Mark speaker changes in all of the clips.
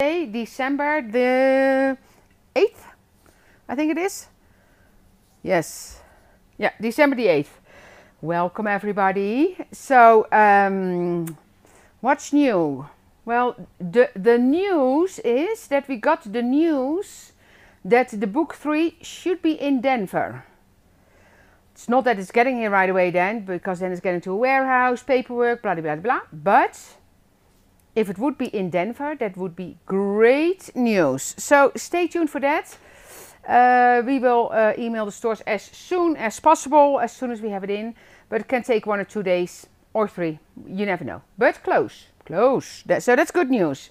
Speaker 1: Monday, December the 8th, I think it is. Yes, yeah, December the 8th. Welcome everybody. So, um, what's new? Well, the, the news is that we got the news that the book 3 should be in Denver. It's not that it's getting here right away then, because then it's getting to a warehouse, paperwork, blah, blah, blah, blah. But if it would be in Denver, that would be great news. So stay tuned for that. Uh, we will uh, email the stores as soon as possible, as soon as we have it in. But it can take one or two days or three. You never know. But close, close. That, so that's good news.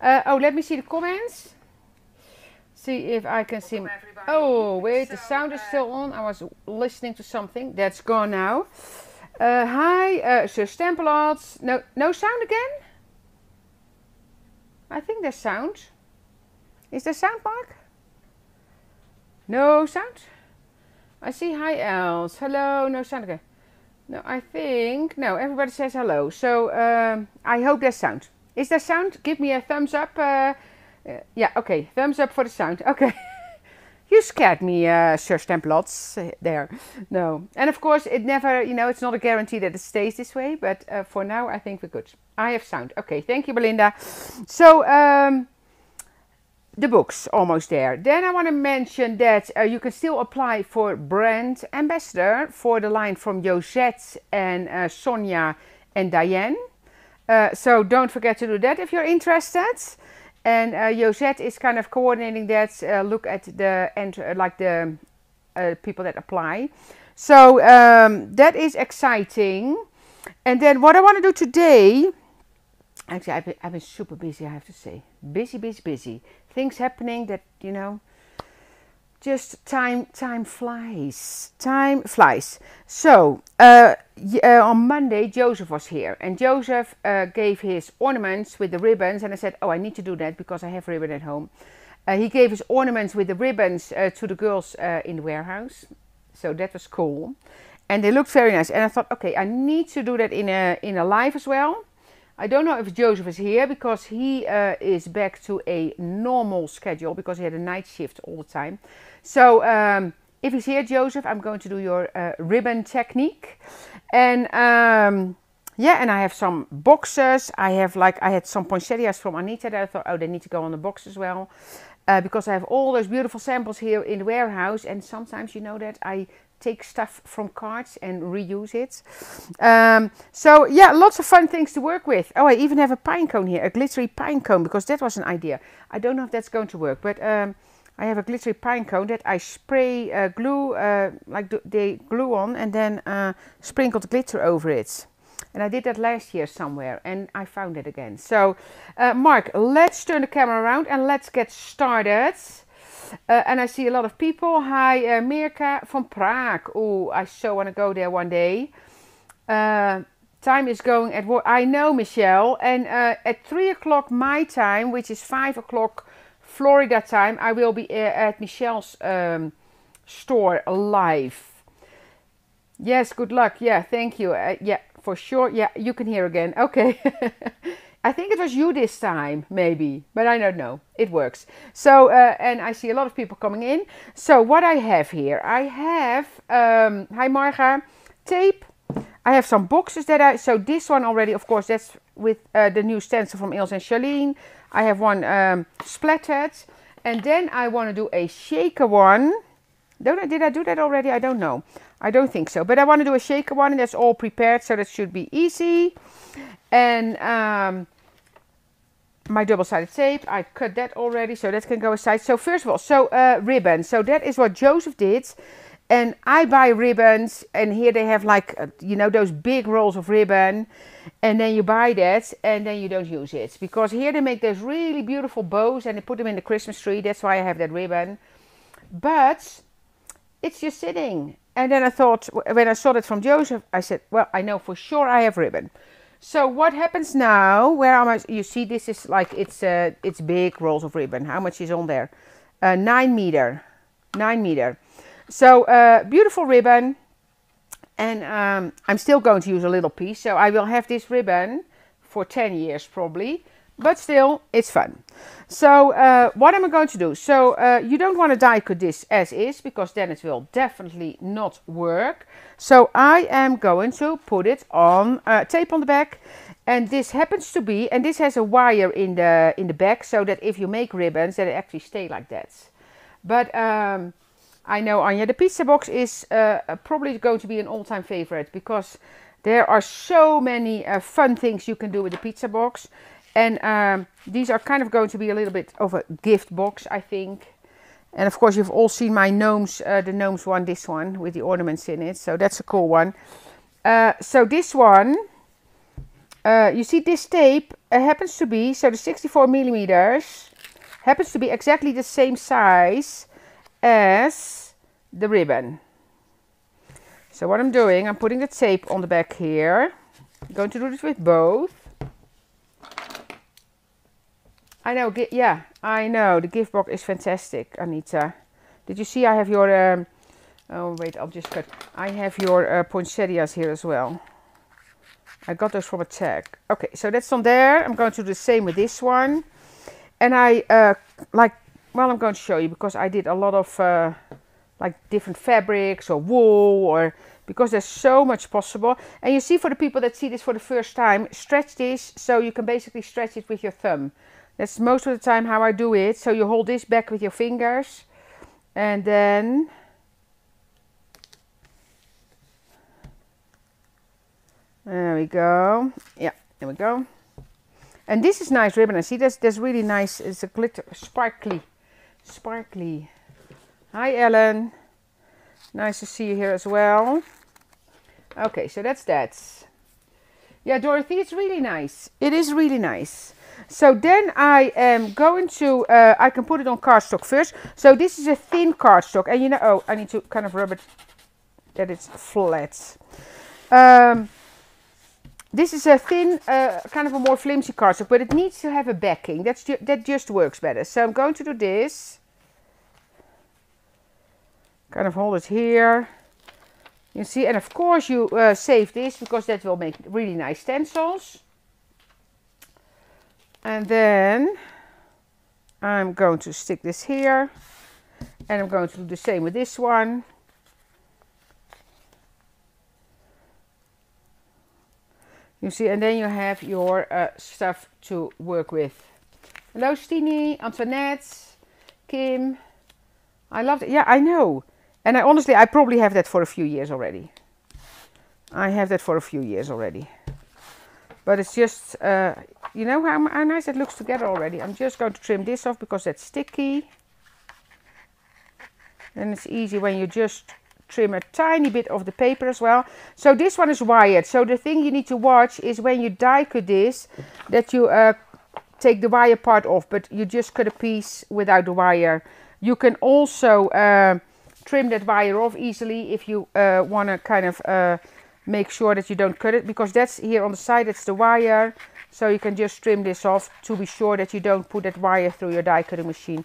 Speaker 1: Uh, oh, let me see the comments. See if I can see. Oh, wait, the sound is still on. I was listening to something. That's gone now. Uh, hi, uh, Sir Stempelots. No, no sound again? I think there's sound. Is there sound, Mark? No sound? I see hi Els. Hello, no sound again. No, I think, no, everybody says hello. So um, I hope there's sound. Is there sound? Give me a thumbs up. Uh, uh, yeah, okay, thumbs up for the sound. Okay. you scared me, uh, Sir Stemplots, uh, there. No. And of course, it never, you know, it's not a guarantee that it stays this way, but uh, for now, I think we're good. I have sound. Okay, thank you, Belinda. So, um, the books almost there. Then I want to mention that uh, you can still apply for brand ambassador for the line from Josette and uh, Sonia and Diane. Uh, so don't forget to do that if you're interested. And uh, Josette is kind of coordinating that. Uh, look at the enter, like the uh, people that apply. So um, that is exciting. And then what I want to do today actually I've been, I've been super busy i have to say busy busy busy things happening that you know just time time flies time flies. So uh, uh, on monday joseph was here and joseph uh, gave his ornaments with the ribbons and i said oh i need to do that because i have ribbon at home. Uh, he gave his ornaments with the ribbons uh, to the girls uh, in the warehouse. So that was cool. And they looked very nice. And i thought okay i need to do that in a in a live as well. I don't know if Joseph is here because he uh, is back to a normal schedule because he had a night shift all the time. So um, if he's here, Joseph, I'm going to do your uh, ribbon technique. And um, yeah, and I have some boxes. I have like, I had some poinsettias from Anita that I thought, oh, they need to go on the box as well. Uh, because I have all those beautiful samples here in the warehouse. And sometimes you know that I take stuff from cards and reuse it. Um, so yeah, lots of fun things to work with. Oh, I even have a pine cone here, a glittery pine cone, because that was an idea. I don't know if that's going to work, but um, I have a glittery pine cone that I spray uh, glue, uh, like they glue on, and then uh, sprinkled glitter over it. And I did that last year somewhere, and I found it again. So, uh, Mark, let's turn the camera around and let's get started. Uh, and I see a lot of people. Hi, uh, Mirka from Prague. Oh, I so want to go there one day. Time is going at what I know, Michelle. And at 3 o'clock my time, which is 5 o'clock Florida time, I will be uh, at Michelle's um, store live. Yes, good luck. Yeah, thank you. Uh, yeah, for sure. Yeah, you can hear again. Okay. I think it was you this time, maybe, but I don't know. It works. So, uh, and I see a lot of people coming in. So, what I have here, I have, um, hi Marga, tape. I have some boxes that I, so this one already, of course, that's with uh, the new stencil from Ilse and Charlene. I have one um, splattered. And then I want to do a shaker one. Don't I, did I do that already? I don't know. I don't think so. But I want to do a shaker one and that's all prepared, so that should be easy. And um, my double-sided tape, I cut that already, so that can go aside. So first of all, so uh, ribbon. So that is what Joseph did. And I buy ribbons, and here they have like, uh, you know, those big rolls of ribbon. And then you buy that, and then you don't use it. Because here they make those really beautiful bows, and they put them in the Christmas tree. That's why I have that ribbon. But it's just sitting. And then I thought, when I saw that from Joseph, I said, well, I know for sure I have ribbon. So what happens now? Where am I? You see, this is like it's uh, it's big rolls of ribbon. How much is on there? Uh, nine meter, nine meter. So uh, beautiful ribbon, and um, I'm still going to use a little piece. So I will have this ribbon for ten years probably. but still, it's fun. So uh, what am I going to do? So uh, you don't want to die cut this as is because then it will definitely not work. So I am going to put it on uh, tape on the back and this happens to be and this has a wire in the in the back so that if you make ribbons that they actually stay like that. But um, I know Anja the pizza box is uh, probably going to be an all-time favorite because there are so many uh, fun things you can do with the pizza box and um, these are kind of going to be a little bit of a gift box, I think. And of course, you've all seen my gnomes, uh, the gnomes one, this one with the ornaments in it. So that's a cool one. Uh, so this one, uh, you see this tape uh, happens to be, so the 64 millimeters happens to be exactly the same size as the ribbon. So what I'm doing, I'm putting the tape on the back here. I'm going to do this with both. I know, yeah, I know. The gift box is fantastic, Anita. Did you see I have your, um, oh wait, I'll just cut. I have your uh, poinsettias here as well. I got those from a tag. Okay, so that's on there. I'm going to do the same with this one. And I, uh, like, well, I'm going to show you because I did a lot of, uh, like, different fabrics or wool or, because there's so much possible. And you see for the people that see this for the first time, stretch this so you can basically stretch it with your thumb. That's most of the time how I do it. So you hold this back with your fingers and then there we go. Yeah, there we go. And this is nice ribbon. I see that's that's really nice. It's a glitter sparkly, sparkly. Hi Ellen. Nice to see you here as well. Okay, so that's that. Yeah, Dorothy, it's really nice. It is really nice. So then I am going to, uh, I can put it on cardstock first. So this is a thin cardstock. And you know, oh, I need to kind of rub it that it's flat. Um, this is a thin, uh, kind of a more flimsy cardstock, but it needs to have a backing. That's ju that just works better. So I'm going to do this. Kind of hold it here. You see, and of course you uh, save this because that will make really nice stencils. And then I'm going to stick this here. And I'm going to do the same with this one. You see, and then you have your uh, stuff to work with. Hello, Stini, Antoinette, Kim. I love it. Yeah, I know. And I honestly, I probably have that for a few years already. I have that for a few years already. But it's just, uh, you know how, how nice it looks together already. I'm just going to trim this off because that's sticky. And it's easy when you just trim a tiny bit of the paper as well. So this one is wired. So the thing you need to watch is when you die cut this, that you uh, take the wire part off, but you just cut a piece without the wire. You can also uh, trim that wire off easily if you uh, want to kind of uh, make sure that you don't cut it because that's here on the side, it's the wire. So you can just trim this off to be sure that you don't put that wire through your die cutting machine.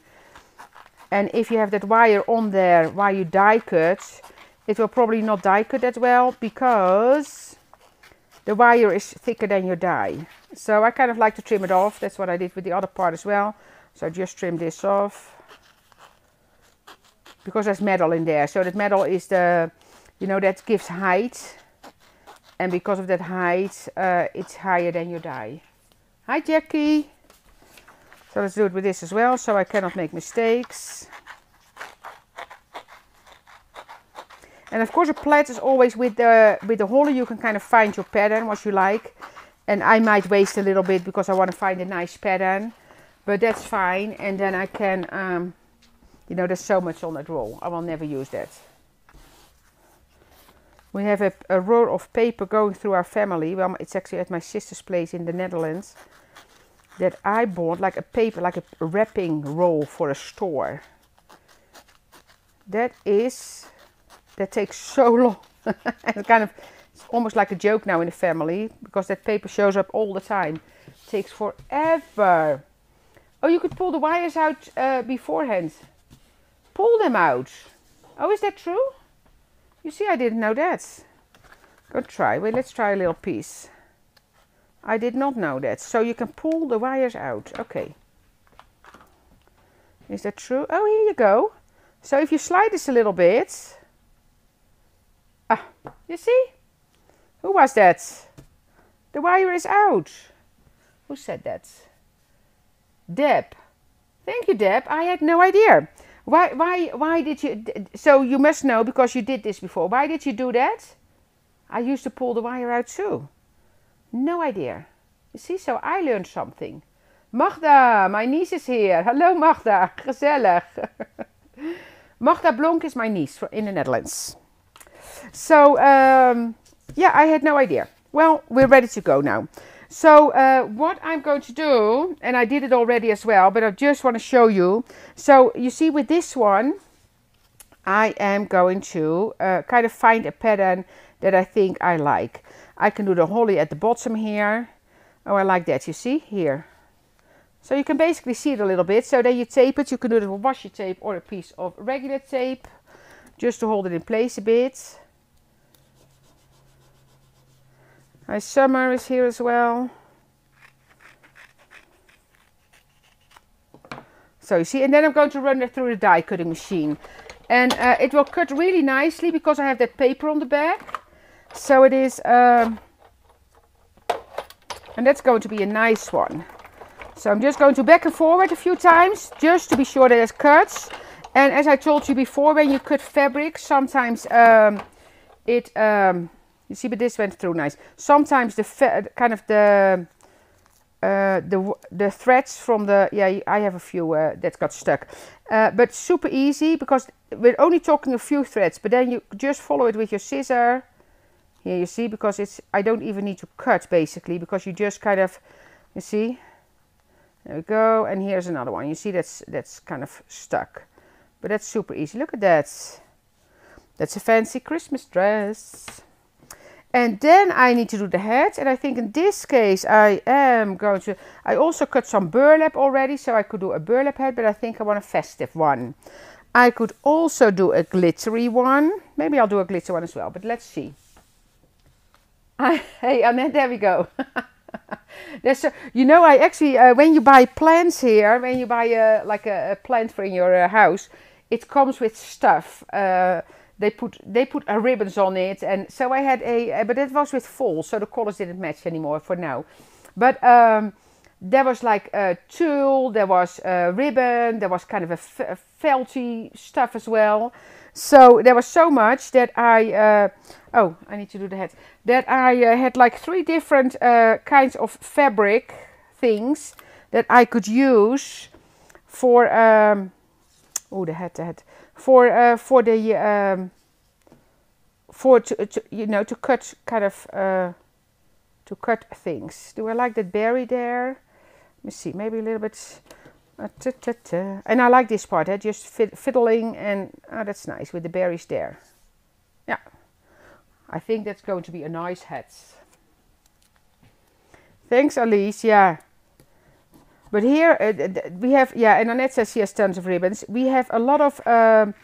Speaker 1: And if you have that wire on there while you die cut, it will probably not die cut that well because the wire is thicker than your die. So I kind of like to trim it off. That's what I did with the other part as well. So just trim this off. Because there's metal in there. So that metal is the, you know, that gives height and because of that height uh, it's higher than your die. Hi Jackie! So let's do it with this as well so I cannot make mistakes. And of course a plait is always with the with the holder you can kind of find your pattern what you like. And I might waste a little bit because I want to find a nice pattern. But that's fine and then I can, um, you know there's so much on that roll. I will never use that. We have a, a roll of paper going through our family. Well, it's actually at my sister's place in the Netherlands. That I bought like a paper, like a wrapping roll for a store. That is, that takes so long. it's kind of, it's almost like a joke now in the family. Because that paper shows up all the time. It takes forever. Oh, you could pull the wires out uh, beforehand. Pull them out. Oh, is that true? You see, I didn't know that. Go try. Wait, let's try a little piece. I did not know that. So you can pull the wires out. Okay. Is that true? Oh, here you go. So if you slide this a little bit. Ah, you see? Who was that? The wire is out. Who said that? Deb. Thank you, Deb. I had no idea. Why, why, why did you? So you must know because you did this before. Why did you do that? I used to pull the wire out too. No idea. You see, so I learned something. Magda, my niece is here. Hello, Magda. Gezellig. Magda Blonk is my niece in the Netherlands. So, um, yeah, I had no idea. Well, we're ready to go now. So uh, what I'm going to do, and I did it already as well, but I just want to show you. So you see with this one, I am going to uh, kind of find a pattern that I think I like. I can do the holly at the bottom here. Oh, I like that, you see, here. So you can basically see it a little bit. So then you tape it. You can do it with washi tape or a piece of regular tape. Just to hold it in place a bit. My summer is here as well. So you see, and then I'm going to run it through the die cutting machine. And uh, it will cut really nicely because I have that paper on the back. So it is, um, and that's going to be a nice one. So I'm just going to back and forward a few times just to be sure that it cuts. And as I told you before, when you cut fabric, sometimes um, it, um, you see, but this went through nice. Sometimes the kind of the uh, the the threads from the yeah I have a few uh, that got stuck, uh, but super easy because we're only talking a few threads. But then you just follow it with your scissor. Here you see because it's I don't even need to cut basically because you just kind of you see. There we go, and here's another one. You see that's that's kind of stuck, but that's super easy. Look at that. That's a fancy Christmas dress. And then I need to do the head. And I think in this case, I am going to, I also cut some burlap already. So I could do a burlap head, but I think I want a festive one. I could also do a glittery one. Maybe I'll do a glitter one as well, but let's see. hey, Annette, there we go. There's a, you know, I actually, uh, when you buy plants here, when you buy a, like a, a plant for in your uh, house, it comes with stuff. They put they put uh, ribbons on it, and so I had a, but it was with fall, so the colors didn't match anymore for now. But um, there was like a tulle, there was a ribbon, there was kind of a, felty stuff as well. So there was so much that I, uh, oh, I need to do the hat That I uh, had like three different uh, kinds of fabric things that I could use for, um, oh, the hat the head for uh, for the um, for to, to, you know to cut kind of uh, to cut things. Do I like that berry there? Let me see, maybe a little bit. Uh, ta, ta, ta. And I like this part, eh? just fiddling, and oh, that's nice with the berries there. Yeah, I think that's going to be a nice hat. Thanks, Alice. Yeah. But here uh, we have, yeah, and Annette says she has tons of ribbons. We have a lot of, um,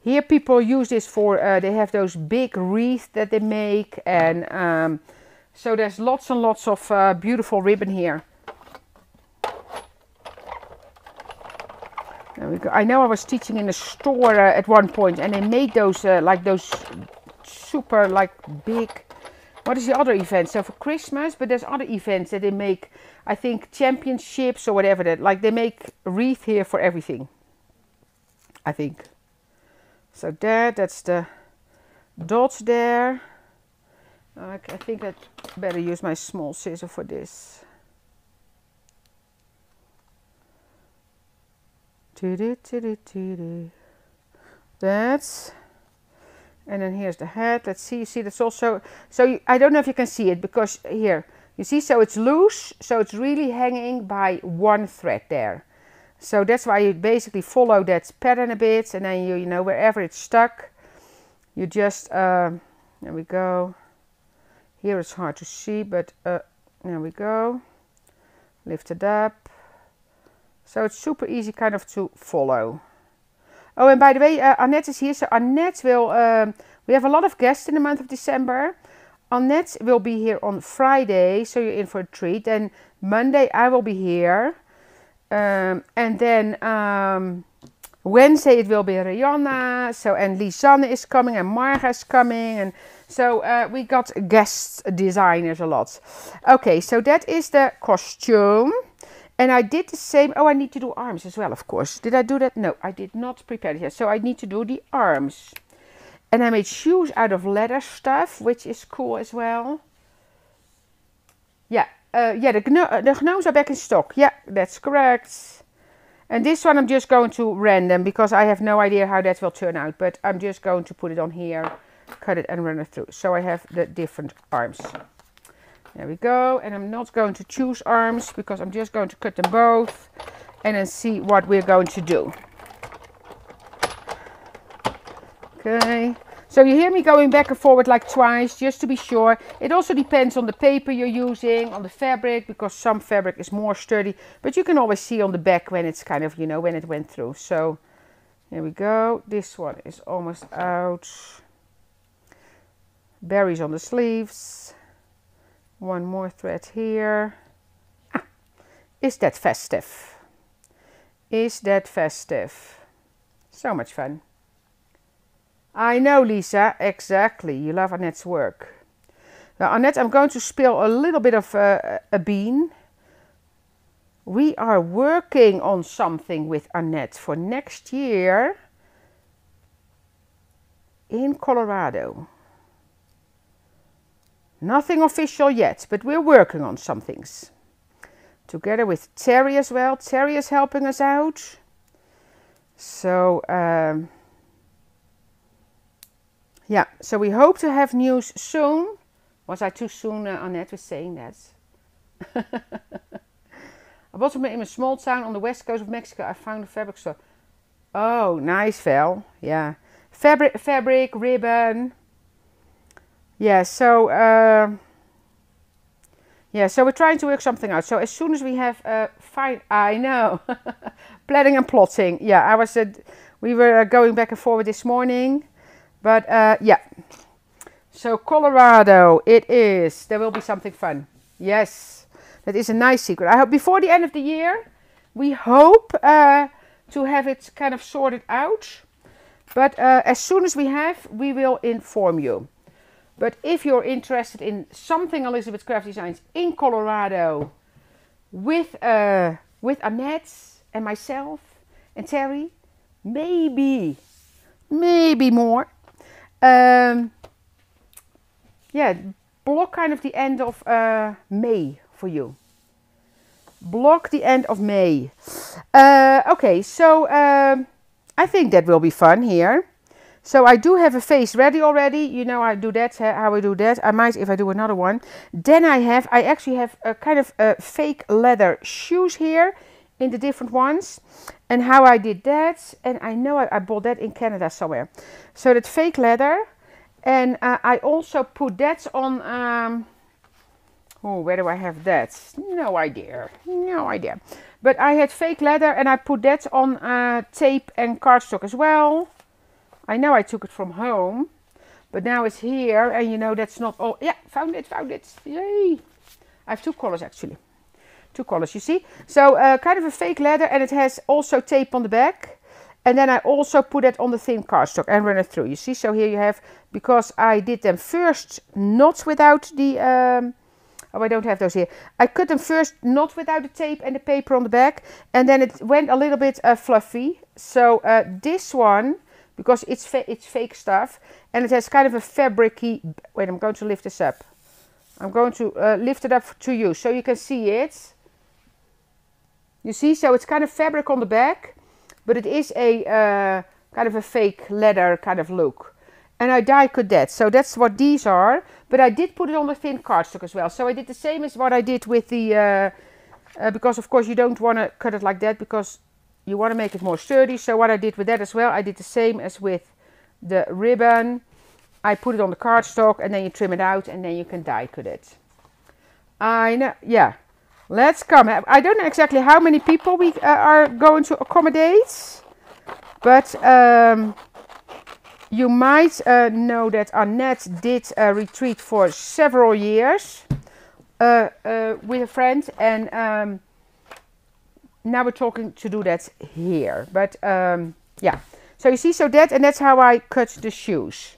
Speaker 1: here people use this for, uh, they have those big wreaths that they make. And um, so there's lots and lots of uh, beautiful ribbon here. There we go. I know I was teaching in a store uh, at one point and they made those, uh, like those super like big what is the other event? So for Christmas, but there's other events that they make, I think championships or whatever that, like they make wreath here for everything. I think. So there, that's the dots there. I think I better use my small scissor for this. That's and then here's the head. Let's see you see that's also so you, I don't know if you can see it because here you see so it's loose so it's really hanging by one thread there. So that's why you basically follow that pattern a bit and then you you know wherever it's stuck you just uh, there we go. Here it's hard to see but uh, there we go. Lift it up. So it's super easy kind of to follow Oh, and by the way, uh, Annette is here. So Annette will, um, we have a lot of guests in the month of December. Annette will be here on Friday, so you're in for a treat. Then Monday I will be here. Um, and then um, Wednesday it will be Rihanna. So and Lisanne is coming and Marga is coming. And so uh, we got guest designers a lot. Okay, so that is the costume. And I did the same. Oh, I need to do arms as well, of course. Did I do that? No, I did not prepare it yet. So I need to do the arms. And I made shoes out of leather stuff, which is cool as well. Yeah, uh, yeah, the, gno the gnomes are back in stock. Yeah, that's correct. And this one I'm just going to random because I have no idea how that will turn out. But I'm just going to put it on here, cut it and run it through. So I have the different arms. There we go. And I'm not going to choose arms because I'm just going to cut them both and then see what we're going to do. Okay. So you hear me going back and forward like twice just to be sure. It also depends on the paper you're using, on the fabric, because some fabric is more sturdy. But you can always see on the back when it's kind of, you know, when it went through. So here we go. This one is almost out. Berries on the sleeves. One more thread here. Ah, is that festive? Is that festive? So much fun. I know, Lisa, exactly. You love Annette's work. Now, Annette, I'm going to spill a little bit of uh, a bean. We are working on something with Annette for next year in Colorado. Nothing official yet, but we're working on some things. Together with Terry as well. Terry is helping us out. So, um, yeah, so we hope to have news soon. Was I too soon, uh, Annette, with saying that? I bought them in a small town on the west coast of Mexico. I found a fabric store. Oh, nice, Val. Yeah. Fabric, fabric, ribbon. Yeah, so... Uh, yeah, so we're trying to work something out. So as soon as we have uh, fine, I know, planning and plotting. Yeah, I was, uh, we were uh, going back and forward this morning. But uh, yeah. So Colorado, it is. There will be something fun. Yes, that is a nice secret. I hope before the end of the year, we hope uh, to have it kind of sorted out. But uh, as soon as we have, we will inform you. But if you're interested in something Elizabeth Craft Designs in Colorado with uh, with Annette and myself and Terry, maybe, maybe more, um, yeah, block kind of the end of uh, May for you. Block the end of May. Uh, okay, so um, I think that will be fun here. So I do have a face ready already. You know I do that, how I do that. I might if I do another one. Then I have, I actually have a kind of a fake leather shoes here in the different ones and how I did that and I know I, I bought that in Canada somewhere so that fake leather and uh, I also put that on um, oh where do I have that no idea no idea but I had fake leather and I put that on uh, tape and cardstock as well I know I took it from home but now it's here and you know that's not all yeah found it found it yay. I have two colors actually two colors you see? So uh, kind of a fake leather and it has also tape on the back and then I also put it on the thin cardstock and run it through you see? So here you have because I did them first not without the um, oh I don't have those here. I cut them first not without the tape and the paper on the back and then it went a little bit uh, fluffy. So uh, this one because it's it's fake stuff and it has kind of a fabricy wait I'm going to lift this up I'm going to uh, lift it up to you so you can see it you see, so it's kind of fabric on the back, but it is a uh, kind of a fake leather kind of look. And I die cut that. So that's what these are. But I did put it on the thin cardstock as well. So I did the same as what I did with the... Uh, uh, because of course you don't want to cut it like that because you want to make it more sturdy. So what I did with that as well, I did the same as with the ribbon. I put it on the cardstock and then you trim it out and then you can die cut it. I know, yeah. Let's come. I don't know exactly how many people we uh, are going to accommodate. But um, You might uh, know that Annette did a retreat for several years uh, uh, with a friend, and um, now we're talking to do that here. But um, yeah, so you see, so that and that's how I cut the shoes.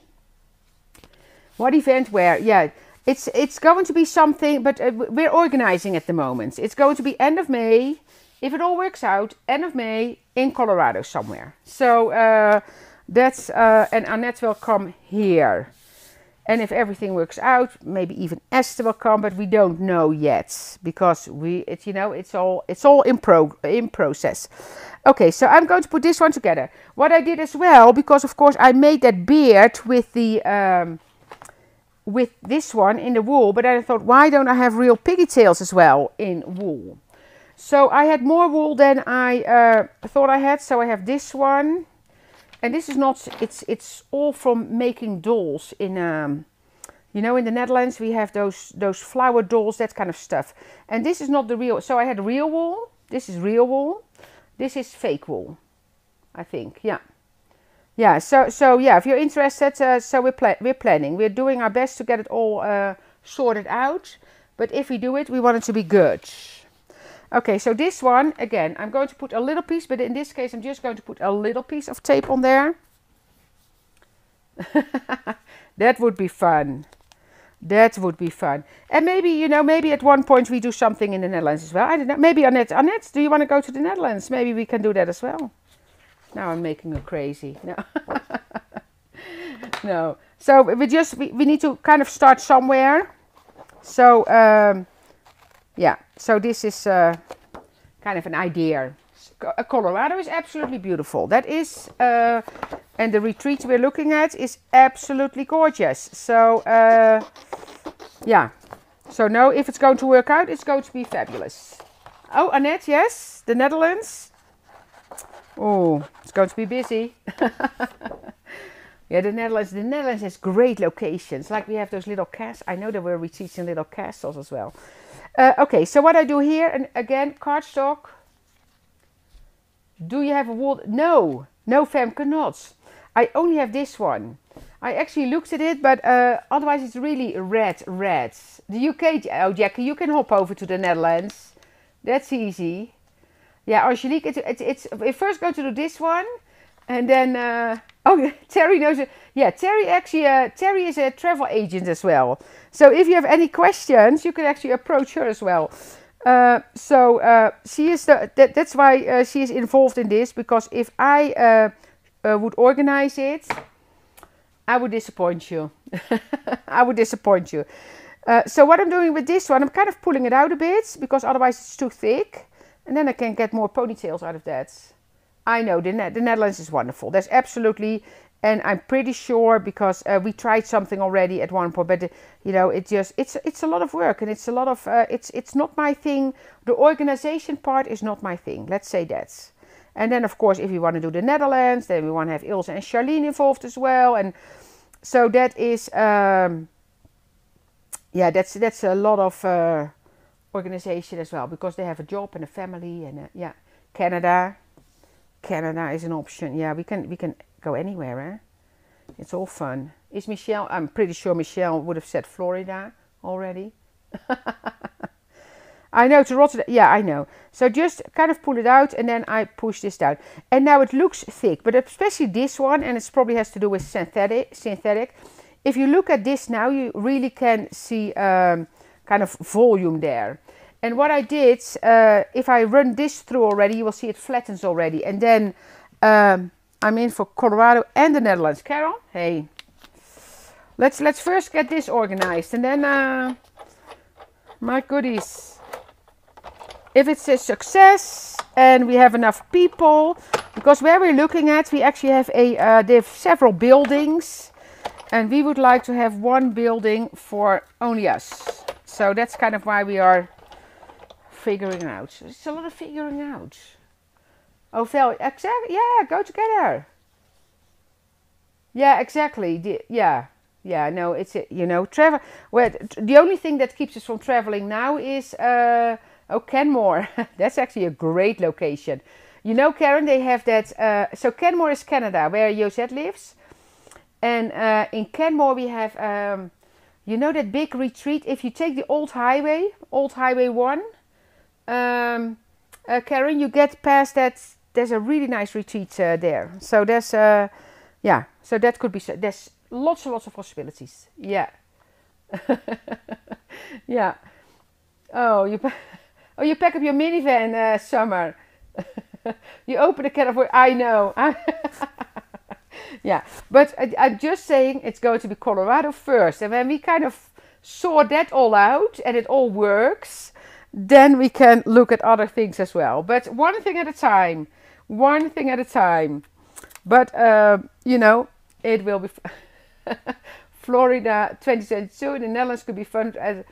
Speaker 1: What event where? Yeah, it's it's going to be something, but uh, we're organizing at the moment. It's going to be end of May, if it all works out, end of May in Colorado somewhere. So uh, that's uh, and Annette will come here. And if everything works out, maybe even Esther will come, but we don't know yet because we, it, you know, it's all it's all in pro in process. Okay, so I'm going to put this one together. What I did as well, because of course I made that beard with the um, with this one in the wool, but I thought, why don't I have real piggy tails as well in wool? So I had more wool than I uh, thought I had. So I have this one and this is not it's it's all from making dolls in um you know in the netherlands we have those those flower dolls that kind of stuff. And this is not the real so i had real wool this is real wool this is fake wool i think yeah. Yeah so so yeah if you're interested uh, so we're, we're planning. We're doing our best to get it all uh, sorted out. But if we do it we want it to be good Okay, so this one, again, I'm going to put a little piece, but in this case, I'm just going to put a little piece of tape on there. that would be fun. That would be fun. And maybe, you know, maybe at one point we do something in the Netherlands as well. I don't know. Maybe Annette, Annette, do you want to go to the Netherlands? Maybe we can do that as well. Now I'm making you crazy. No. no. So we just, we, we need to kind of start somewhere. So, um, yeah, so this is uh, kind of an idea. Colorado is absolutely beautiful. That is, uh, and the retreat we're looking at is absolutely gorgeous. So, uh, yeah. So now if it's going to work out, it's going to be fabulous. Oh, Annette, yes, the Netherlands. Oh, it's going to be busy. yeah, the Netherlands. The Netherlands has great locations. Like we have those little castles. I know there were retreats in little castles as well. Uh, okay, so what I do here, and again, cardstock. Do you have a wool? No, no Femke knots. I only have this one. I actually looked at it, but uh, otherwise it's really red, red. The UK, oh Jackie, you can hop over to the Netherlands. That's easy. Yeah, Angelique, it's, it's, it's we first go to do this one, and then, uh, oh, Terry knows it. Yeah, Terry actually, uh, Terry is a travel agent as well. So if you have any questions, you can actually approach her as well. Uh, so uh, she is the, that, that's why uh, she is involved in this because if I uh, uh, would organize it, I would disappoint you. I would disappoint you. So what I'm doing with this one, I'm kind of pulling it out a bit because otherwise it's too thick, and then I can get more ponytails out of that. I know the, the Netherlands is wonderful. There's absolutely and I'm pretty sure because uh, we tried something already at one point, but uh, you know, it just it's it's a lot of work and it's a lot of uh, it's it's not my thing. The organization part is not my thing. Let's say that. And then of course, if we want to do the Netherlands, then we want to have Ilse and Charlene involved as well, and so that is um, yeah, that's that's a lot of uh, organization as well because they have a job and a family and uh, yeah, Canada. Canada is an option. Yeah, we can we can go anywhere, eh? It's all fun. Is Michelle, I'm pretty sure Michelle would have said Florida already. I know to Rotterdam. Yeah, I know. So just kind of pull it out and then I push this down. And now it looks thick, but especially this one, and it probably has to do with synthetic. Synthetic. If you look at this now, you really can see um, kind of volume there. And what I did, uh, if I run this through already, you will see it flattens already. And then um, I'm in for Colorado and the Netherlands. Carol, hey. Let's let's first get this organized and then uh, my goodies. If it's a success and we have enough people, because where we're looking at, we actually have a uh, they have several buildings, and we would like to have one building for only us. So that's kind of why we are figuring out. It's a lot of figuring out. Oh, Phil, exactly. Yeah, go together. Yeah, exactly. The, yeah, yeah. No, it's you know travel. Well, the only thing that keeps us from traveling now is uh, oh Canmore. That's actually a great location. You know, Karen, they have that. Uh, so Canmore is Canada, where Josette lives, And uh, in Canmore we have, um, you know that big retreat. If you take the old highway, old highway one, um, uh, Karen, you get past that. There's a really nice retreat uh, there. So there's, uh, yeah. So that could be. There's lots and lots of possibilities. Yeah. yeah. Oh, you. Oh, you pack up your minivan, uh, Summer. you open the can of I know. yeah, but I, I'm just saying it's going to be Colorado first, and when we kind of sort that all out and it all works, then we can look at other things as well. But one thing at a time, one thing at a time. But uh, you know, it will be. Florida 2022 in the Netherlands could be fun as,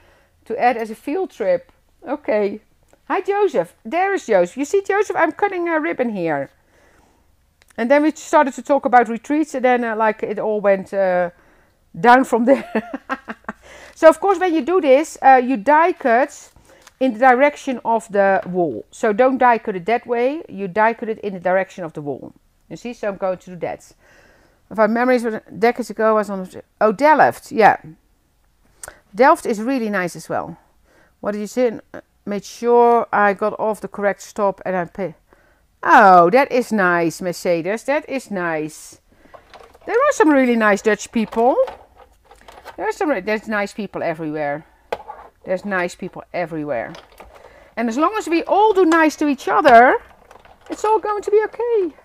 Speaker 1: to add as a field trip. Okay. Hi, Joseph. There is Joseph. You see, Joseph, I'm cutting a ribbon here. And then we started to talk about retreats, and then uh, like it all went uh, down from there. so, of course, when you do this, uh, you die cut in the direction of the wall. So, don't die cut it that way. You die cut it in the direction of the wall. You see? So, I'm going to do that. If I memories decades ago, I was on. Oh, Delft. Yeah. Delft is really nice as well. What did you say? made sure I got off the correct stop and I pay. Oh, that is nice, Mercedes. That is nice. There are some really nice Dutch people. There's some there's nice people everywhere. There's nice people everywhere. And as long as we all do nice to each other, it's all going to be okay.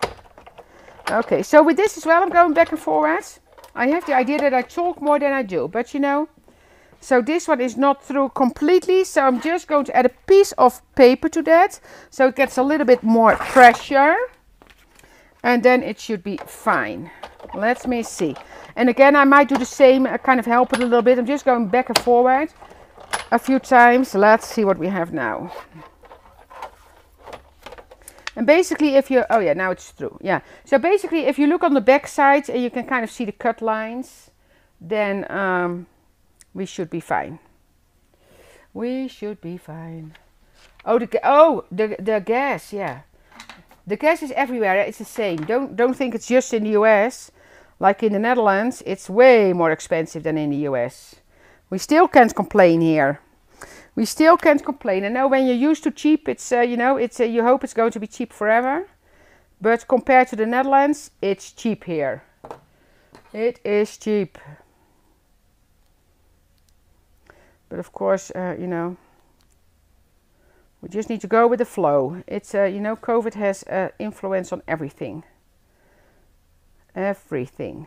Speaker 1: Okay, so with this as well, I'm going back and forward. I have the idea that I talk more than I do, but you know, so this one is not through completely. So I'm just going to add a piece of paper to that. So it gets a little bit more pressure. And then it should be fine. Let me see. And again, I might do the same, uh, kind of help it a little bit. I'm just going back and forward a few times. Let's see what we have now. And basically if you, oh yeah, now it's through. Yeah. So basically if you look on the back side and you can kind of see the cut lines, then um, we should be fine. We should be fine. Oh, the oh the the gas, yeah. The gas is everywhere. It's the same. Don't don't think it's just in the US. Like in the Netherlands, it's way more expensive than in the US. We still can't complain here. We still can't complain. I know when you're used to cheap, it's uh, you know it's uh, you hope it's going to be cheap forever. But compared to the Netherlands, it's cheap here. It is cheap. But of course, uh, you know, we just need to go with the flow. It's, uh, you know, COVID has uh, influence on everything. Everything.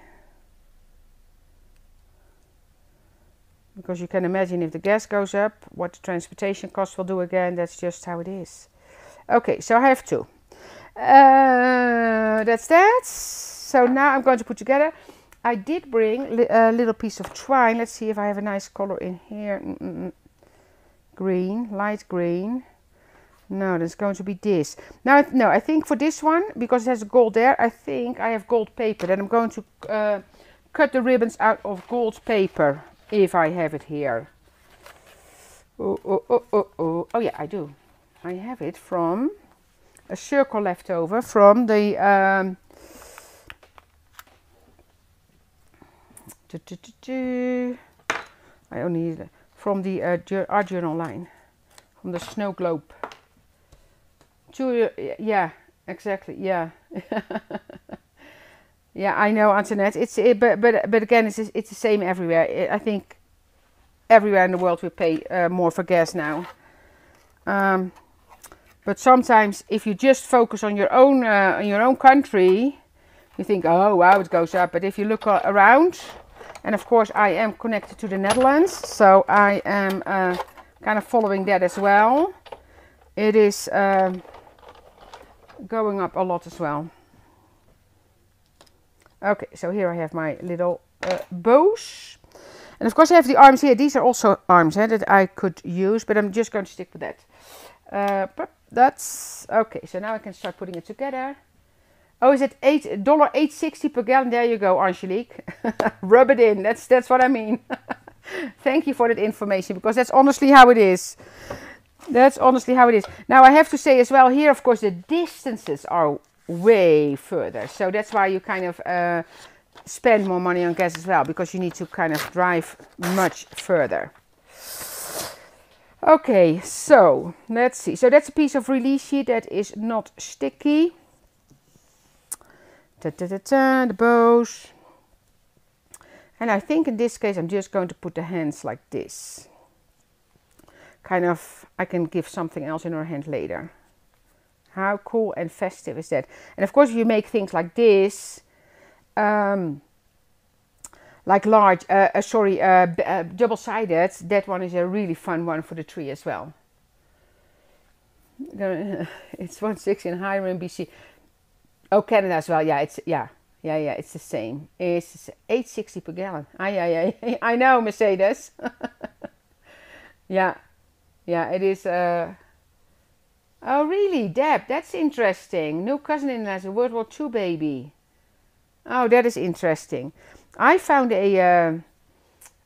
Speaker 1: Because you can imagine if the gas goes up, what the transportation costs will do again. That's just how it is. Okay, so I have two. Uh, that's that. So now I'm going to put together I did bring a little piece of twine. Let's see if I have a nice color in here. Mm -mm -mm. Green, light green. No, that's going to be this. Now, no, I think for this one, because it has gold there, I think I have gold paper. Then I'm going to uh, cut the ribbons out of gold paper, if I have it here. Oh, oh, oh, oh, oh. Oh, yeah, I do. I have it from a circle left over from the... Um, I only from the uh, journal line, from the snow globe. To, uh, yeah, exactly. Yeah, yeah. I know, Antoinette. It's it, but but but again, it's it's the same everywhere. It, I think everywhere in the world we pay uh, more for gas now. Um, but sometimes, if you just focus on your own uh, on your own country, you think, oh wow, it goes up. But if you look around and of course I am connected to the Netherlands, so I am uh, kind of following that as well. It is um, going up a lot as well. Okay, so here I have my little uh, bows. And of course I have the arms here. These are also arms eh, that I could use, but I'm just going to stick with that. Uh, that's okay. So now I can start putting it together. Oh, is it eight dollar eight sixty per gallon? There you go, Angelique. Rub it in. That's that's what I mean. Thank you for that information because that's honestly how it is. That's honestly how it is. Now I have to say as well here, of course, the distances are way further. So that's why you kind of uh, spend more money on gas as well because you need to kind of drive much further. Okay, so let's see. So that's a piece of release sheet that is not sticky. Da, da, da, the bows. And I think in this case I'm just going to put the hands like this. Kind of, I can give something else in her hand later. How cool and festive is that? And of course, you make things like this, um, like large, uh, uh, sorry, uh, uh, double-sided, that one is a really fun one for the tree as well. it's 160 in Hiram, BC. Oh, Canada as well. Yeah, it's yeah, yeah, yeah. It's the same. It's 860 per gallon. Ah, yeah, yeah. I know Mercedes. yeah, yeah. It is. Oh, really, Deb? That's interesting. New cousin-in-law a World War II baby. Oh, that is interesting. I found a uh,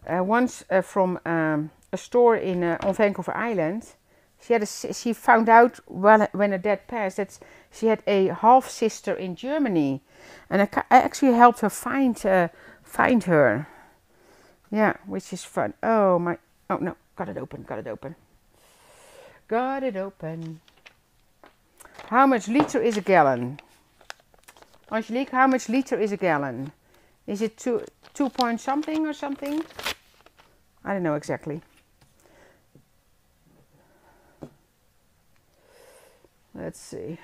Speaker 1: uh, once uh, from um, a store in uh, on Vancouver Island. She had a, she found out well when her dad passed that she had a half sister in Germany, and I, I actually helped her find uh, find her. Yeah, which is fun. Oh my! Oh no! Got it open! Got it open! Got it open! How much liter is a gallon? Angelique, how much liter is a gallon? Is it two, two point something or something? I don't know exactly. Let's see.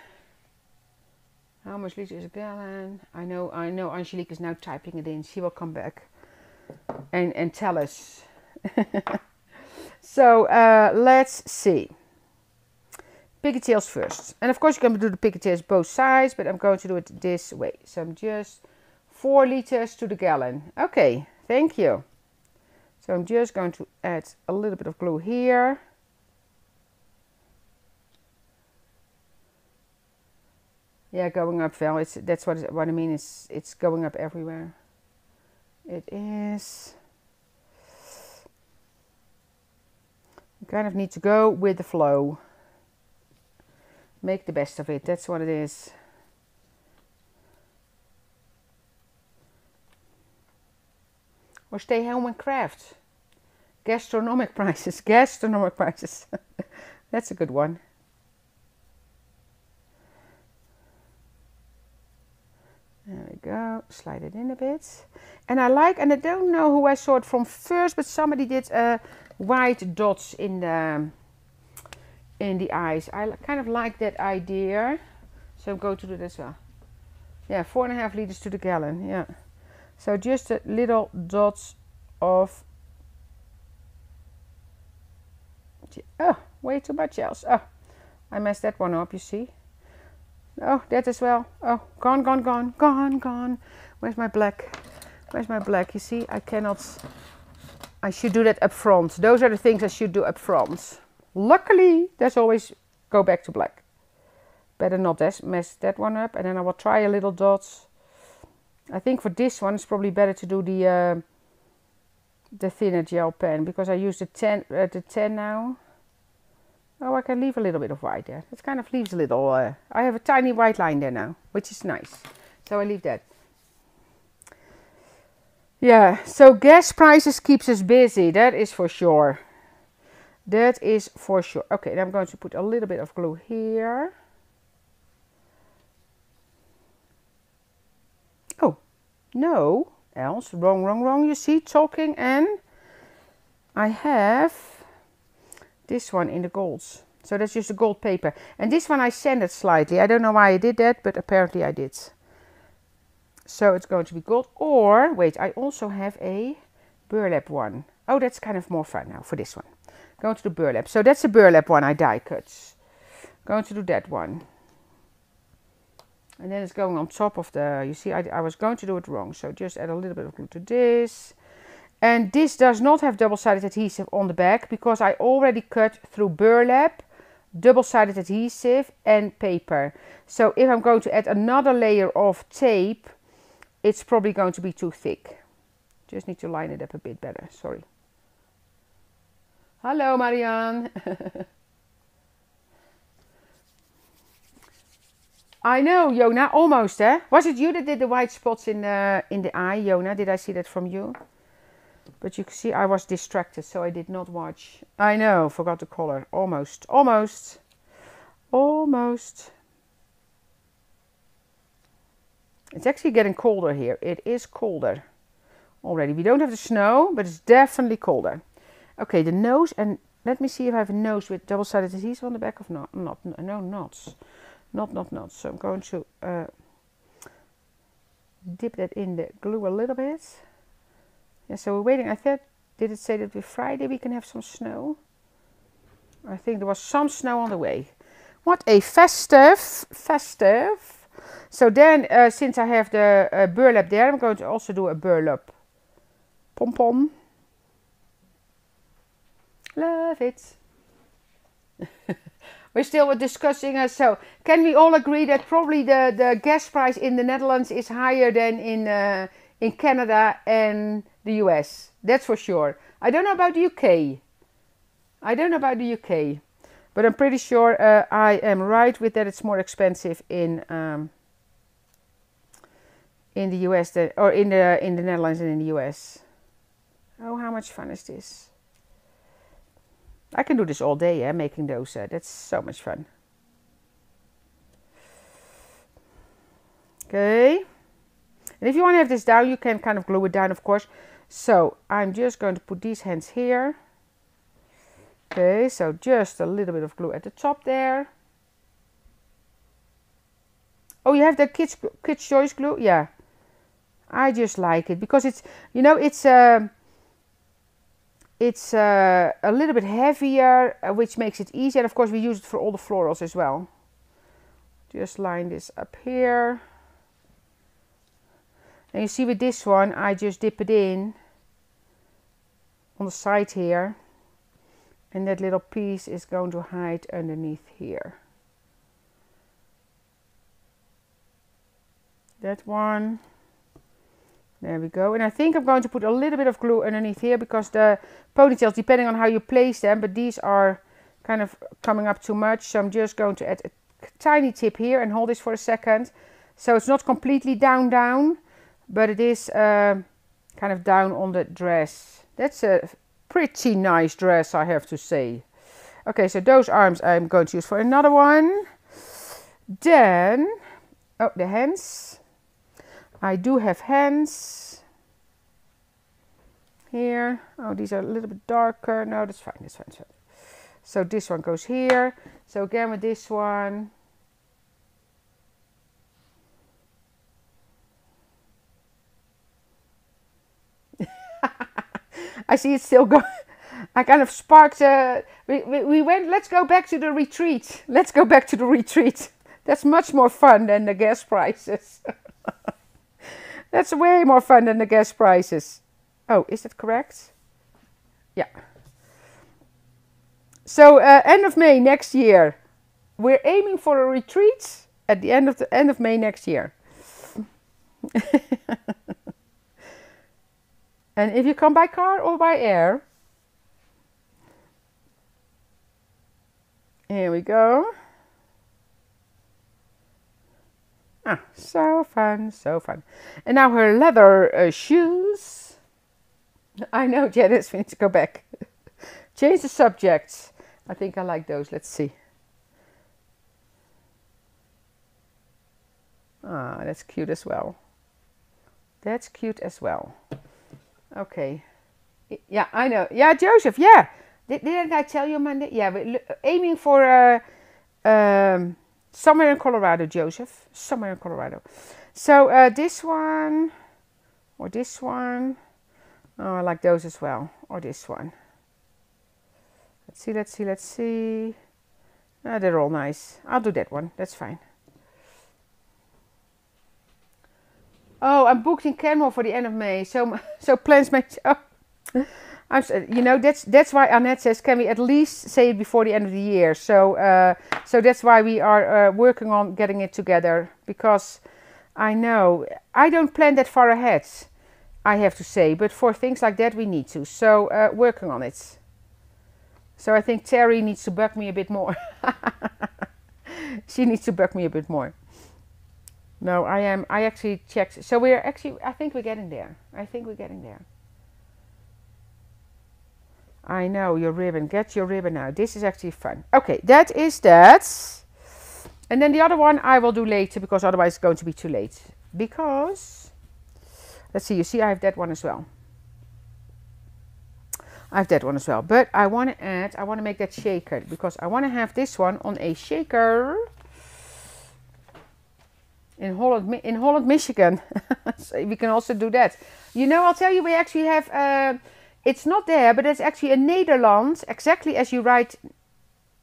Speaker 1: How much liter is a gallon? I know, I know Angelique is now typing it in. She will come back and, and tell us. so uh, let's see. Pigtails first. And of course you can do the pigtails both sides, but I'm going to do it this way. So I'm just 4 liters to the gallon. Okay, thank you. So I'm just going to add a little bit of glue here. Yeah, going up, Val. It's that's what what I mean. It's it's going up everywhere. It is. You kind of need to go with the flow. Make the best of it. That's what it is. or stay home and craft. Gastronomic prices, gastronomic prices. That's a good one. There we go, slide it in a bit. And I like, and I don't know who I saw it from first, but somebody did uh, white dots in the in the eyes. I kind of like that idea. So going to do this well. Yeah, four and a half liters to the gallon, yeah. So just a little dots of oh way too much else. Oh I messed that one up you see. Oh that as well. Oh gone gone gone gone gone. Where's my black? Where's my black? You see I cannot I should do that up front. Those are the things I should do up front. Luckily there's always go back to black. Better not mess that one up and then I will try a little dots I think for this one it's probably better to do the uh, the thinner gel pen because I use the 10, uh, the 10 now. Oh, I can leave a little bit of white there. It kind of leaves a little, uh, I have a tiny white line there now, which is nice. So I leave that. Yeah, so gas prices keeps us busy, that is for sure. That is for sure. Okay, I'm going to put a little bit of glue here. Oh, no, else, wrong, wrong, wrong. You see, talking and I have this one in the golds. So that's just a gold paper. And this one I sanded slightly. I don't know why I did that, but apparently I did. So it's going to be gold. Or, wait, I also have a burlap one. Oh, that's kind of more fun now for this one. Going to do burlap. So that's the burlap one I die cut. Going to do that one. And then it's going on top of the you see I, I was going to do it wrong. So just add a little bit of glue to this. And this does not have double-sided adhesive on the back because I already cut through burlap double-sided adhesive and paper. So if I'm going to add another layer of tape it's probably going to be too thick. Just need to line it up a bit better. Sorry hello Marianne I know, Yona, almost, eh? Was it you that did the white spots in the, in the eye, Yona? Did I see that from you? But you can see I was distracted, so I did not watch. I know, forgot the color. Almost, almost, almost. It's actually getting colder here. It is colder already. We don't have the snow, but it's definitely colder. Okay, the nose, and let me see if I have a nose with double-sided adhesive on the back of not, not, no knots. Not, not, not. So I'm going to uh, dip that in the glue a little bit. Yeah, so we're waiting. I thought, did it say that with Friday we can have some snow? I think there was some snow on the way. What a festive, festive. So then, uh, since I have the uh, burlap there, I'm going to also do a burlap pom-pom. Love it. We're still discussing, uh, so can we all agree that probably the, the gas price in the Netherlands is higher than in, uh, in Canada and the US? That's for sure. I don't know about the UK. I don't know about the UK. But I'm pretty sure uh, I am right with that it's more expensive in um, in the US than, or in the in the Netherlands than in the US. Oh, how much fun is this? I can do this all day, yeah, making those. Uh, that's so much fun. Okay. And if you want to have this down, you can kind of glue it down, of course. So I'm just going to put these hands here. Okay, so just a little bit of glue at the top there. Oh, you have the kids kids choice glue? Yeah. I just like it because it's you know it's uh, it's uh, a little bit heavier, uh, which makes it easier. And of course, we use it for all the florals as well. Just line this up here. And you see with this one, I just dip it in on the side here and that little piece is going to hide underneath here. That one. There we go. And I think I'm going to put a little bit of glue underneath here because the ponytails, depending on how you place them, but these are kind of coming up too much. So I'm just going to add a tiny tip here and hold this for a second. So it's not completely down down, but it is uh, kind of down on the dress. That's a pretty nice dress, I have to say. Okay, so those arms I'm going to use for another one. Then, oh, the hands. I do have hands here. Oh, these are a little bit darker. No, that's fine, that's fine, that's fine. So this one goes here. So again with this one, I see it's still going. I kind of sparked. Uh, we, we, we went. Let's go back to the retreat. Let's go back to the retreat. That's much more fun than the gas prices. That's way more fun than the gas prices. Oh, is that correct? Yeah. So uh, end of May next year, we're aiming for a retreat at the end of the end of May next year. And if you come by car or by air, here we go. Ah, so fun, so fun. And now her leather uh, shoes. I know, we need to go back. Change the subject. I think I like those. Let's see. Ah, that's cute as well. That's cute as well. Okay. Yeah, I know. Yeah, Joseph. Yeah. Did, didn't I tell you Monday? Yeah, we're aiming for uh, um, somewhere in Colorado, Joseph. Somewhere in Colorado. So uh, this one or this one. Oh, I like those as well. Or this one. Let's see, let's see, let's see. Oh, they're all nice. I'll do that one. That's fine. Oh, I'm booked in Canmore for the end of May. So, so plans may. Oh, I'm, you know, that's that's why Annette says, can we at least say it before the end of the year? So, uh, so that's why we are uh, working on getting it together because I know I don't plan that far ahead. I have to say, but for things like that, we need to. So, uh, working on it. So I think Terry needs to bug me a bit more. she needs to bug me a bit more. No, I am. I actually checked. So we're actually. I think we're getting there. I think we're getting there. I know your ribbon. Get your ribbon now. This is actually fun. Okay, that is that. And then the other one I will do later because otherwise it's going to be too late. Because, let's see, you see I have that one as well. I have that one as well. But I want to add, I want to make that shaker because I want to have this one on a shaker in Holland, in Holland, Michigan. so we can also do that. You know, I'll tell you, we actually have. Uh, it's not there, but it's actually a Nederlands, exactly as you write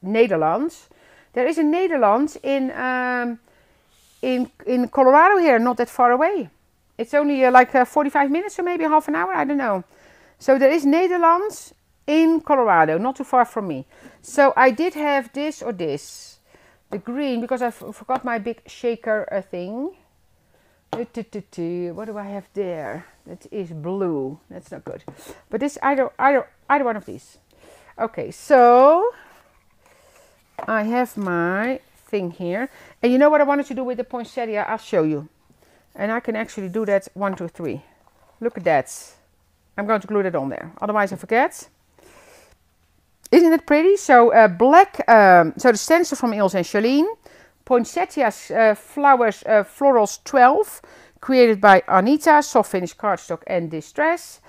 Speaker 1: Netherlands. There is a Nederlands in um, in in Colorado here, not that far away. It's only uh, like uh, 45 minutes or maybe half an hour. I don't know. So there is Nederlands in Colorado, not too far from me. So I did have this or this, the green, because I forgot my big shaker uh, thing. What do I have there? That is blue. That's not good. But this either either either one of these. Okay, so I have my thing here. And you know what I wanted to do with the poinsettia? I'll show you. And I can actually do that one, two, three. Look at that. I'm going to glue that on there. Otherwise I forget. Isn't it pretty? So uh, black, um, so the stencil from Ilse and Charlene. Poinsettias uh, Flowers uh, Florals 12 created by Anita, soft finish cardstock and distress.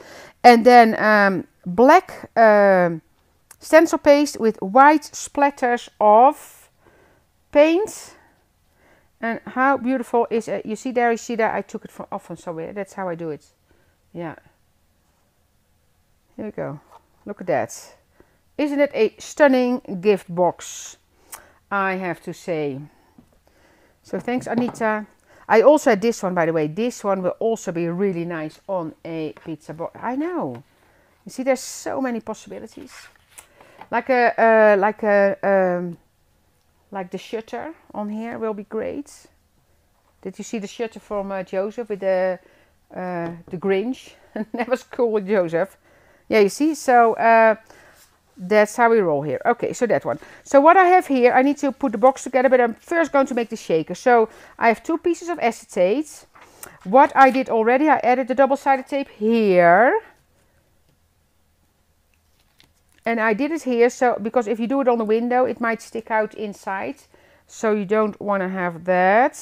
Speaker 1: And then um, black um, stencil paste with white splatters of paint. And how beautiful is it? You see there, you see that I took it from off from somewhere. That's how I do it. Yeah. Here we go. Look at that. Isn't it a stunning gift box? I have to say. So thanks Anita. I also had this one, by the way. This one will also be really nice on a pizza box. I know. You see, there's so many possibilities. Like a, uh, like a, um, like the shutter on here will be great. Did you see the shutter from uh, Joseph with the, uh, the Grinch? that was cool Joseph. Yeah, you see, so uh, that's how we roll here. Okay, so that one. So what I have here, I need to put the box together, but I'm first going to make the shaker. So I have two pieces of acetate. What I did already, I added the double-sided tape here. And I did it here, so because if you do it on the window, it might stick out inside. So you don't want to have that.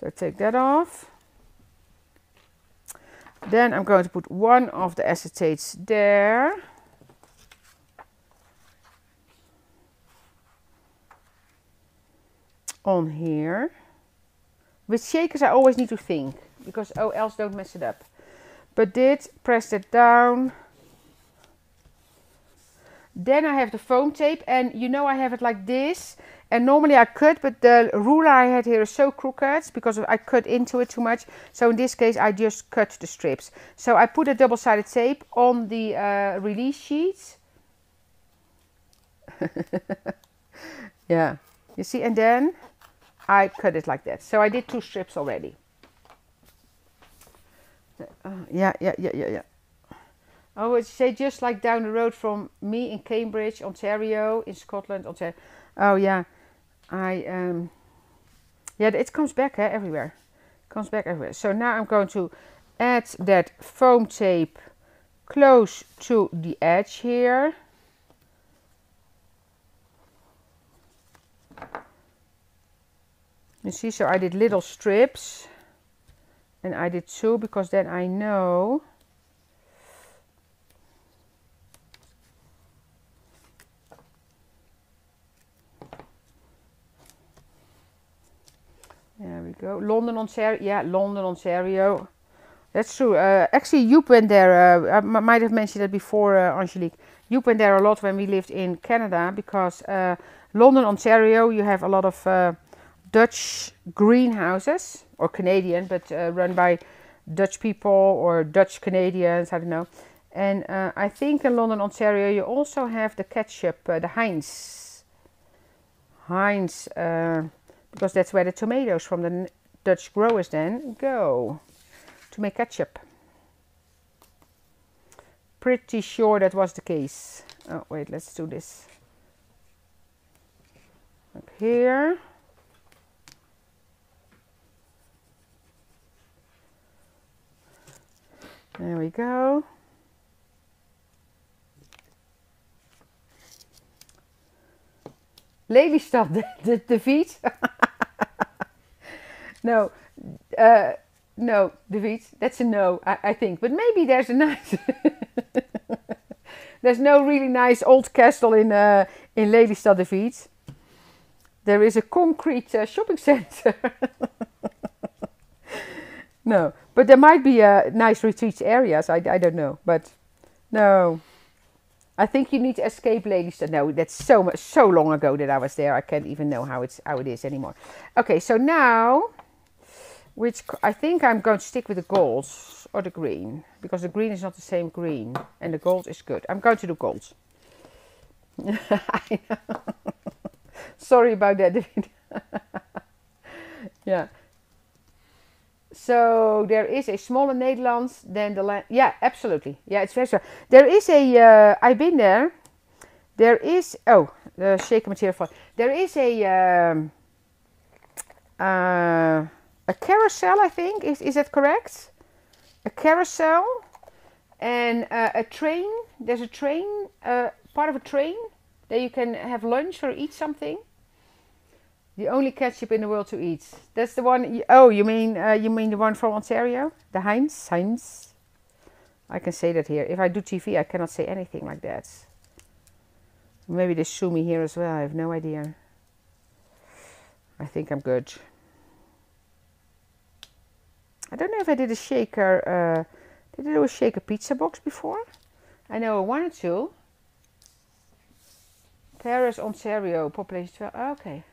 Speaker 1: So take that off. Then I'm going to put one of the acetates there. On here. With shakers I always need to think because oh else don't mess it up. But did press it down. Then I have the foam tape and you know I have it like this and normally I cut, but the ruler I had here is so crooked because I cut into it too much. So in this case, I just cut the strips. So I put a double-sided tape on the uh, release sheet. yeah, you see, and then I cut it like that. So I did two strips already. Uh, yeah, yeah, yeah, yeah, yeah. Oh, it's say just like down the road from me in Cambridge, Ontario, in Scotland, Ontario. Oh yeah. I, um, yeah, it comes back eh, everywhere. It comes back everywhere. So now I'm going to add that foam tape close to the edge here. You see, so I did little strips and I did two because then I know There we go. London, Ontario. Yeah, London, Ontario. That's true. Uh, actually, you went there. Uh, I might have mentioned that before, uh, Angelique. You went there a lot when we lived in Canada because uh, London, Ontario, you have a lot of uh, Dutch greenhouses or Canadian, but uh, run by Dutch people or Dutch Canadians. I don't know. And I think in London, Ontario, you also have the ketchup, the Heinz. Heinz because that's where the tomatoes from the Dutch growers then go to make ketchup. Pretty sure that was the case. Oh, wait, let's do this. Up here. There we go. Lelystad, the, the, the feet. no, uh, no, defeat. That's a no, I, I think. But maybe there's a nice. there's no really nice old castle in uh, in Lelystad defeat. There is a concrete uh, shopping center. no, but there might be uh, nice retreat areas. I, I don't know, but no. I think you need to escape Lelystad. No, that's so much so long ago that I was there. I can't even know how it's how it is anymore. Okay, so now which I think I'm going to stick with the gold or the green because the green is not the same green and the gold is good. I'm going to do gold. Sorry about that. yeah. So there is a smaller Netherlands than the land. Yeah, absolutely. Yeah, it's very sure. There is a. Uh, I've been there. There is. Oh, the shaker material. There is a. Um, uh, a carousel, I think. Is, is that correct? A carousel and uh, a train. There's a train, uh, part of a train that you can have lunch or eat something. The only ketchup in the world to eat. That's the one. You, oh, you mean uh, you mean the one from Ontario, the Heinz? Heinz. I can say that here. If I do TV, I cannot say anything like that. Maybe they sue me here as well. I have no idea. I think I'm good. I don't know if I did a shaker. Uh, did I do a shaker pizza box before? I know I wanted to. Paris, Ontario, population 12. Oh, okay.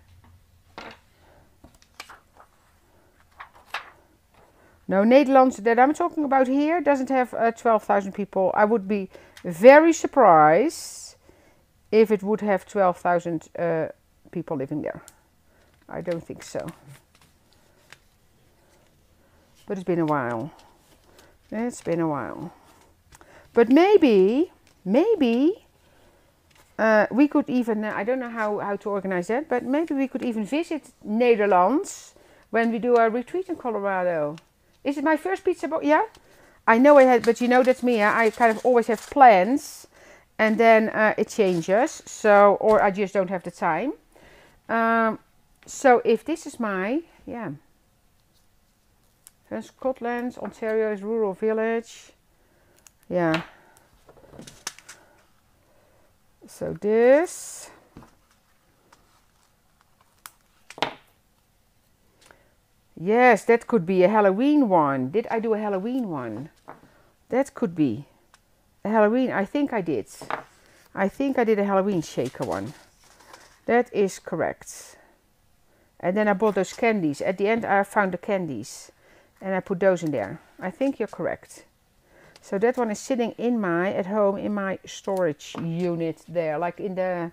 Speaker 1: No, Netherlands that I'm talking about here doesn't have uh, 12,000 people. I would be very surprised if it would have 12,000 uh, people living there. I don't think so but it's been a while. It's been a while. But maybe, maybe uh, we could even, uh, I don't know how, how to organize that, but maybe we could even visit Netherlands when we do our retreat in Colorado. Is it my first pizza box? Yeah? I know I had, but you know that's me. I kind of always have plans and then uh, it changes. So, or I just don't have the time. Um, so if this is my, yeah. Scotland, Ontario is rural village. Yeah. So this. Yes, that could be a Halloween one. Did I do a Halloween one? That could be. A Halloween, I think I did. I think I did a Halloween shaker one. That is correct. And then I bought those candies. At the end I found the candies and I put those in there. I think you're correct. So that one is sitting in my, at home, in my storage unit there, like in the,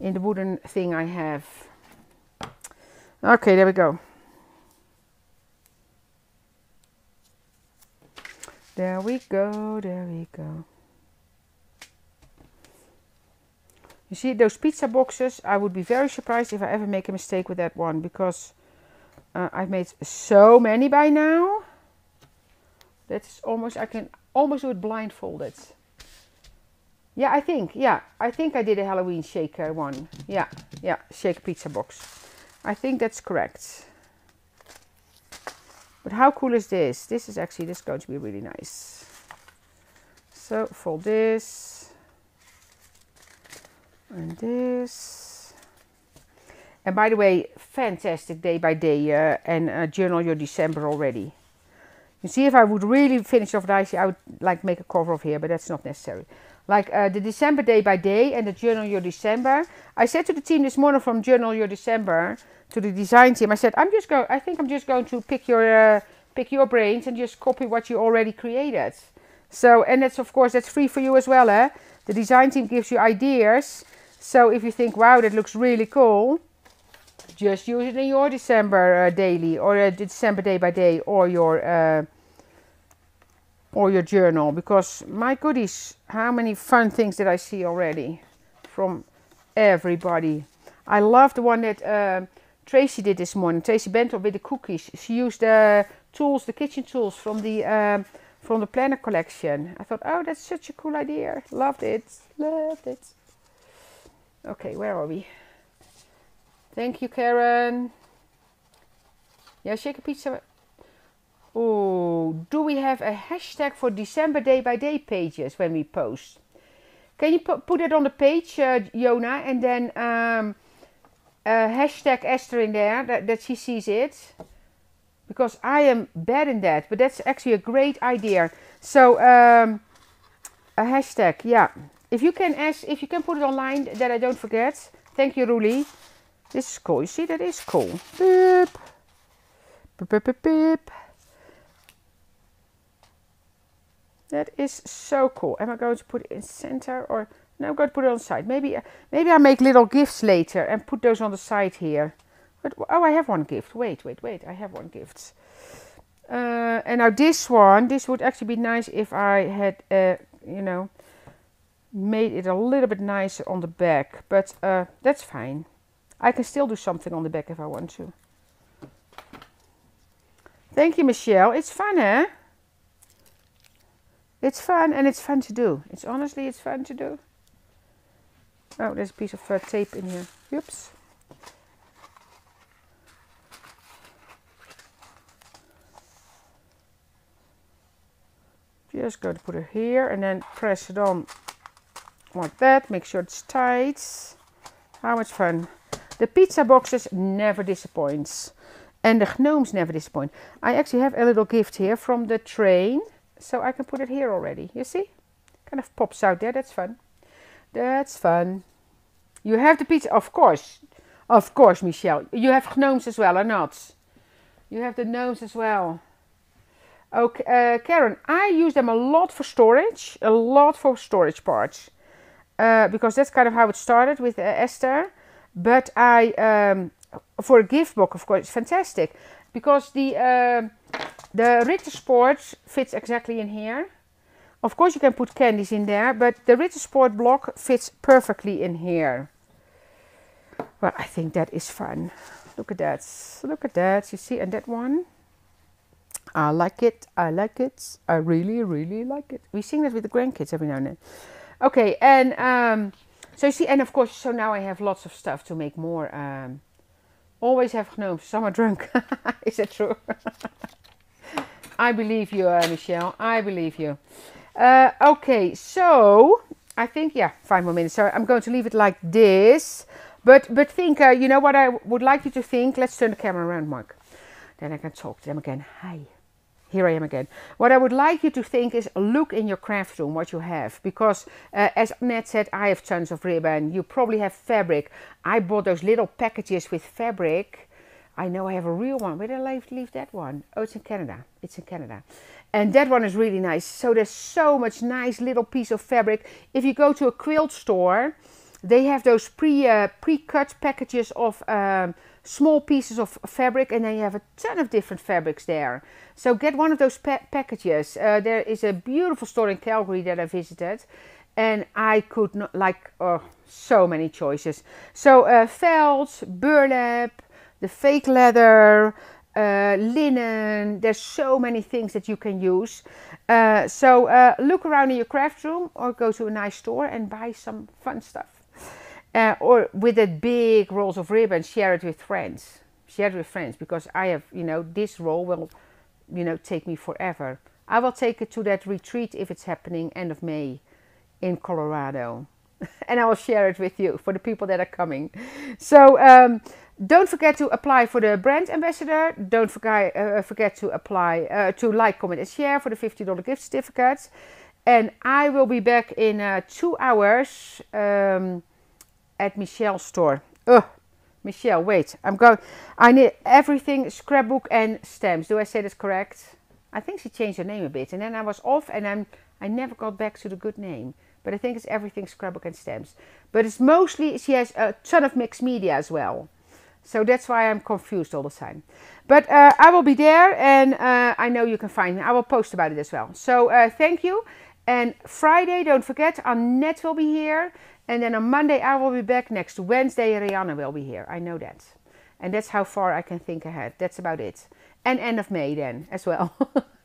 Speaker 1: in the wooden thing I have. Okay, there we go. There we go, there we go. You see those pizza boxes, I would be very surprised if I ever make a mistake with that one because uh, I've made so many by now. That's almost, I can almost do it blindfolded. Yeah, I think, yeah, I think I did a Halloween shaker one. Yeah, yeah, shake pizza box. I think that's correct. But how cool is this? This is actually, this is going to be really nice. So fold this. And this. And by the way, fantastic day by day uh, and uh, journal your December already. You see, if I would really finish off dicey, I would like make a cover of here, but that's not necessary. Like uh, the December day by day and the journal your December. I said to the team this morning from journal your December to the design team, I said, I'm just going. I think I'm just going to pick your uh, pick your brains and just copy what you already created. So, and that's of course that's free for you as well, eh? The design team gives you ideas. So if you think, wow, that looks really cool, just use it in your December uh, daily or uh, December day by day or your uh, or your journal because my goodies, how many fun things did I see already from everybody. I love the one that uh, Tracy did this morning. Tracy Benton with the cookies. She used the tools, the kitchen tools from the um, from the planner collection. I thought, oh, that's such a cool idea. Loved it. Loved it. Okay, where are we? Thank you, Karen. Yeah, shake a pizza. Oh, do we have a hashtag for December day by day pages when we post? Can you put, put it on the page, uh, Yona, and then um, uh, hashtag Esther in there that, that she sees it? Because I am bad in that, but that's actually a great idea. So um, a hashtag, yeah. If you can ask, if you can put it online, that I don't forget. Thank you, Ruli. This is cool. You see, that is cool. Beep. Beep, beep, beep, beep. That is so cool. Am I going to put it in center or no? I'm going to put it on the side. Maybe maybe I make little gifts later and put those on the side here. But oh, I have one gift. Wait, wait, wait. I have one gift. Uh, and now this one, this would actually be nice if I had, uh, you know, made it a little bit nicer on the back. But uh, that's fine. I can still do something on the back if I want to. Thank you, Michelle. It's fun, eh? It's fun and it's fun to do. It's honestly, it's fun to do. Oh, there's a piece of uh, tape in here. Oops. Just going to put it here and then press it on like that. Make sure it's tight. How much fun. The pizza boxes never disappoints. And the gnomes never disappoint. I actually have a little gift here from the train so I can put it here already. You see? Kind of pops out there. That's fun. That's fun. You have the pizza, of course. Of course, Michelle. You have gnomes as well, or not? You have the gnomes as well. Okay, uh, Karen, I use them a lot for storage, a lot for storage parts, uh, because that's kind of how it started with uh, Esther. But I, um, for a gift book, of course, it's fantastic because the um, the Ritter Sport fits exactly in here. Of course you can put candies in there, but the Ritter Sport block fits perfectly in here. Well, I think that is fun. Look at that. Look at that. You see, and that one. I like it. I like it. I really, really like it. We sing that with the grandkids every now and then. Okay, and um, so you see, and of course, so now I have lots of stuff to make more. Um, always have genomen. Some are drunk. is that true? I believe you, uh, Michelle. I believe you. Uh, okay, so I think yeah, five more minutes. So I'm going to leave it like this. But but think, uh, you know what I would like you to think. Let's turn the camera around, Mark. Then I can talk to them again. Hi. Here I am again. What I would like you to think is look in your craft room what you have. Because uh, as Ned said, I have tons of ribbon. You probably have fabric. I bought those little packages with fabric I know I have a real one. Where did I leave that one? Oh, it's in Canada. It's in Canada. And that one is really nice. So there's so much nice little piece of fabric. If you go to a quilt store, they have those pre, uh, pre-cut packages of um, small pieces of fabric and then you have a ton of different fabrics there. So get one of those pa packages. Uh, there is a beautiful store in Calgary that I visited and I could not, like, oh, so many choices. So uh, felt, burlap, the fake leather, uh, linen. There's so many things that you can use. Uh, so uh, look around in your craft room or go to a nice store and buy some fun stuff. Uh, or with a big rolls of ribbon, share it with friends. Share it with friends because I have, you know, this roll will, you know, take me forever. I will take it to that retreat if it's happening end of May in Colorado. and I will share it with you for the people that are coming. So um, don't forget to apply for the brand ambassador. Don't forget, uh, forget to apply uh, to like, comment, and share for the $50 gift certificates. And I will be back in uh, two hours um, at Michelle's store. Ugh, Michelle, wait. I'm going. I need everything scrapbook and stamps. Do I say this correct? I think she changed her name a bit, and then I was off, and I'm I never got back to the good name. But I think it's everything scrapbook and stamps. But it's mostly she has a ton of mixed media as well. So that's why I'm confused all the time. But uh, I will be there and uh, I know you can find me. I will post about it as well. So uh, thank you. And Friday, don't forget, Annette will be here. And then on Monday, I will be back. Next Wednesday, Rihanna will be here. I know that. And that's how far I can think ahead. That's about it. And end of May then as well.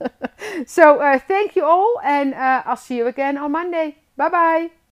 Speaker 1: so uh, thank you all. And uh, I'll see you again on Monday. 拜拜。